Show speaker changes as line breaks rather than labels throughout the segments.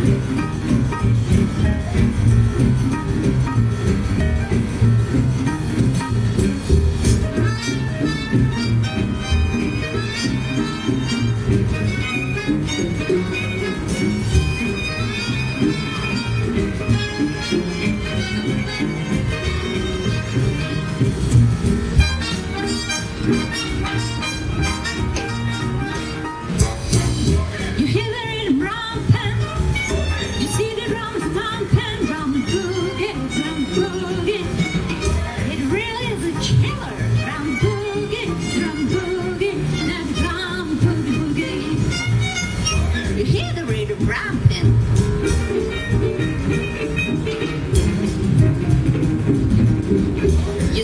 You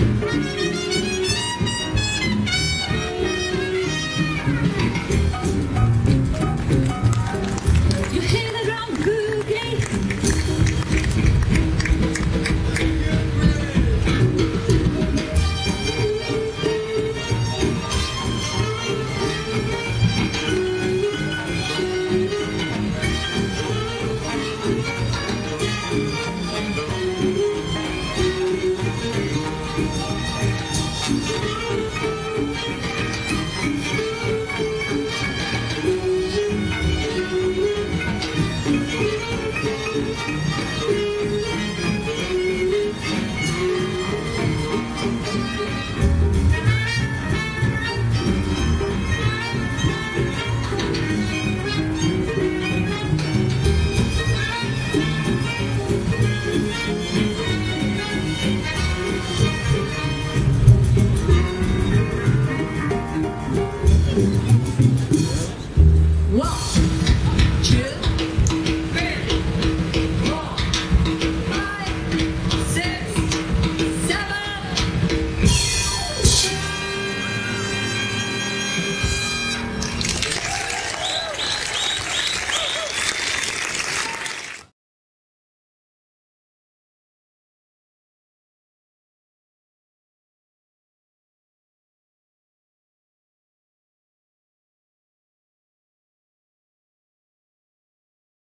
You One,